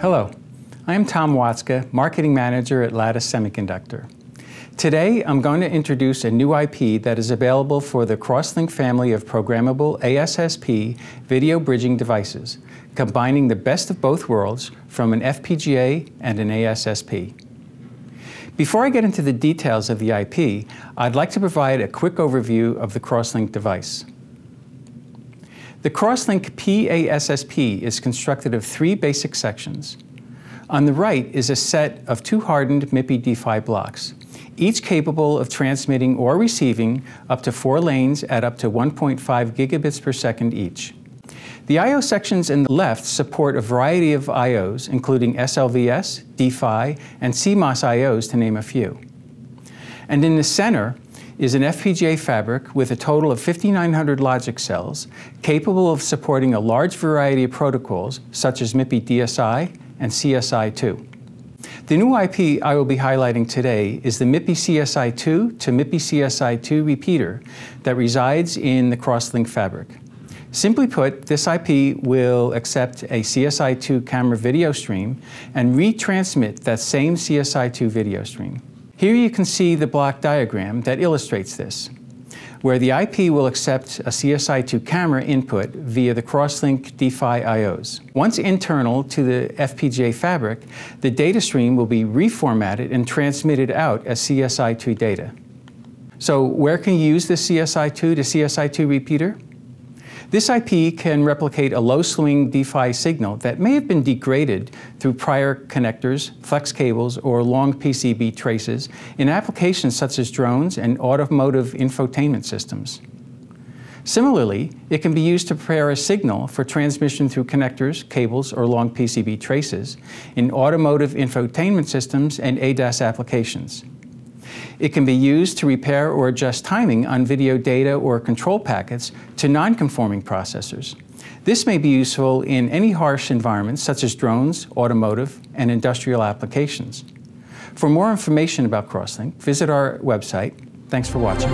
Hello, I'm Tom Watzke, Marketing Manager at Lattice Semiconductor. Today, I'm going to introduce a new IP that is available for the Crosslink family of programmable ASSP video bridging devices, combining the best of both worlds from an FPGA and an ASSP. Before I get into the details of the IP, I'd like to provide a quick overview of the Crosslink device. The Crosslink PASSP is constructed of three basic sections. On the right is a set of two hardened MIPI D-PHY blocks, each capable of transmitting or receiving up to four lanes at up to 1.5 gigabits per second each. The I.O. sections in the left support a variety of I.O.s, including SLVS, D-PHY, and CMOS I.O.s, to name a few. And in the center is an FPGA fabric with a total of 5,900 logic cells, capable of supporting a large variety of protocols, such as MIPI DSI and CSI2. The new IP I will be highlighting today is the MIPI CSI2 to MIPI CSI2 repeater that resides in the Crosslink fabric. Simply put, this IP will accept a CSI2 camera video stream and retransmit that same CSI2 video stream. Here you can see the block diagram that illustrates this, where the IP will accept a CSI2 camera input via the Crosslink D-PHY IOs. Once internal to the FPGA fabric, the data stream will be reformatted and transmitted out as CSI2 data. So where can you use the CSI2 to CSI2 repeater? This IP can replicate a low swing D-PHY signal that may have been degraded through prior connectors, flex cables, or long PCB traces in applications such as drones and automotive infotainment systems. Similarly, it can be used to prepare a signal for transmission through connectors, cables, or long PCB traces in automotive infotainment systems and ADAS applications. It can be used to repair or adjust timing on video data or control packets to non-conforming processors. This may be useful in any harsh environments such as drones, automotive, and industrial applications. For more information about Crosslink, visit our website. Thanks for watching.